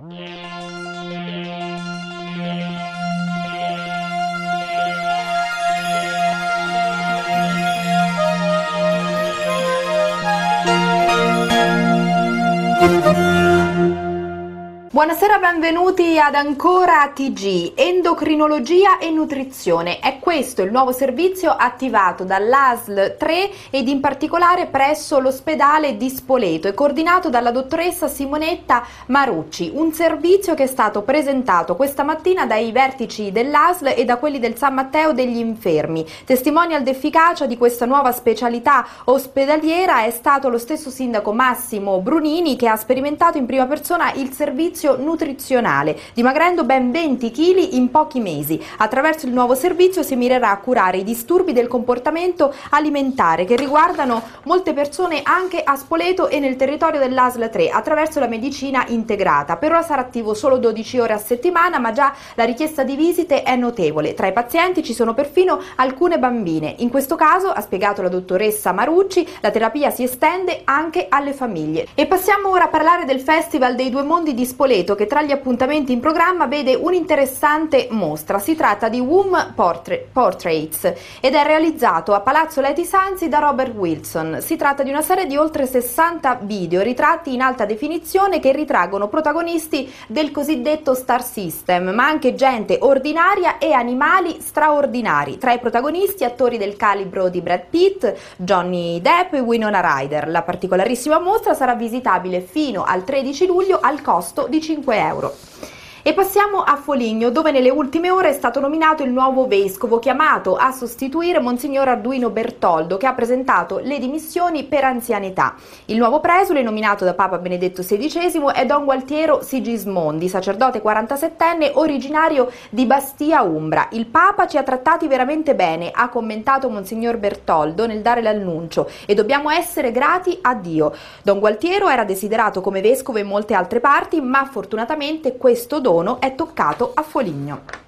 Yeah. Buonasera, benvenuti ad Ancora TG, endocrinologia e nutrizione. È questo il nuovo servizio attivato dall'ASL 3 ed in particolare presso l'ospedale di Spoleto e coordinato dalla dottoressa Simonetta Marucci. Un servizio che è stato presentato questa mattina dai vertici dell'ASL e da quelli del San Matteo degli Infermi. Testimonial d'efficacia di questa nuova specialità ospedaliera è stato lo stesso sindaco Massimo Brunini che ha sperimentato in prima persona il servizio servizio nutrizionale, dimagrendo ben 20 kg in pochi mesi. Attraverso il nuovo servizio si mirerà a curare i disturbi del comportamento alimentare che riguardano molte persone anche a Spoleto e nel territorio dell'ASL 3 attraverso la medicina integrata. Per ora sarà attivo solo 12 ore a settimana, ma già la richiesta di visite è notevole. Tra i pazienti ci sono perfino alcune bambine. In questo caso, ha spiegato la dottoressa Marucci, la terapia si estende anche alle famiglie. E passiamo ora a parlare del Festival dei Due Mondi di Spoleto Spoleto che tra gli appuntamenti in programma vede un'interessante mostra. Si tratta di Womb Portraits ed è realizzato a Palazzo Leti Sanzi da Robert Wilson. Si tratta di una serie di oltre 60 video ritratti in alta definizione che ritraggono protagonisti del cosiddetto Star System, ma anche gente ordinaria e animali straordinari. Tra i protagonisti attori del calibro di Brad Pitt, Johnny Depp e Winona Ryder. La particolarissima mostra sarà visitabile fino al 13 luglio al costo di 5 euro. E passiamo a Foligno, dove nelle ultime ore è stato nominato il nuovo vescovo chiamato a sostituire Monsignor Arduino Bertoldo, che ha presentato le dimissioni per anzianità. Il nuovo presule, nominato da Papa Benedetto XVI, è Don Gualtiero Sigismondi, sacerdote 47enne originario di Bastia Umbra. Il Papa ci ha trattati veramente bene, ha commentato Monsignor Bertoldo nel dare l'annuncio, e dobbiamo essere grati a Dio. Don Gualtiero era desiderato come vescovo in molte altre parti, ma fortunatamente questo dono Sono è toccato a Foligno.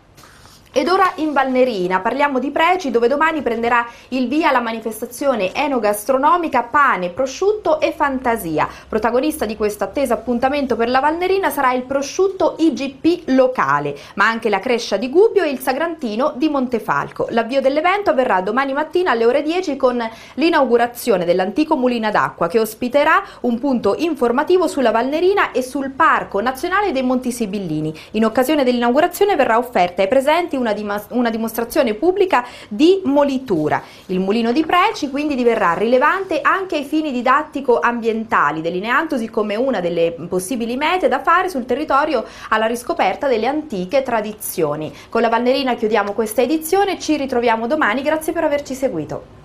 Ed ora in Valnerina parliamo di Preci dove domani prenderà il via la manifestazione enogastronomica Pane, Prosciutto e Fantasia. Protagonista di questo atteso appuntamento per la Valnerina sarà il prosciutto IGP locale, ma anche la Crescia di Gubbio e il Sagrantino di Montefalco. L'avvio dell'evento avverrà domani mattina alle ore 10 con l'inaugurazione dell'antico mulina d'acqua che ospiterà un punto informativo sulla Valnerina e sul Parco Nazionale dei Monti Sibillini. In occasione dell'inaugurazione verrà offerta ai presenti una, una dimostrazione pubblica di molitura. Il mulino di Preci quindi diverrà rilevante anche ai fini didattico-ambientali, delineandosi come una delle possibili mete da fare sul territorio alla riscoperta delle antiche tradizioni. Con la Valnerina chiudiamo questa edizione, ci ritroviamo domani, grazie per averci seguito.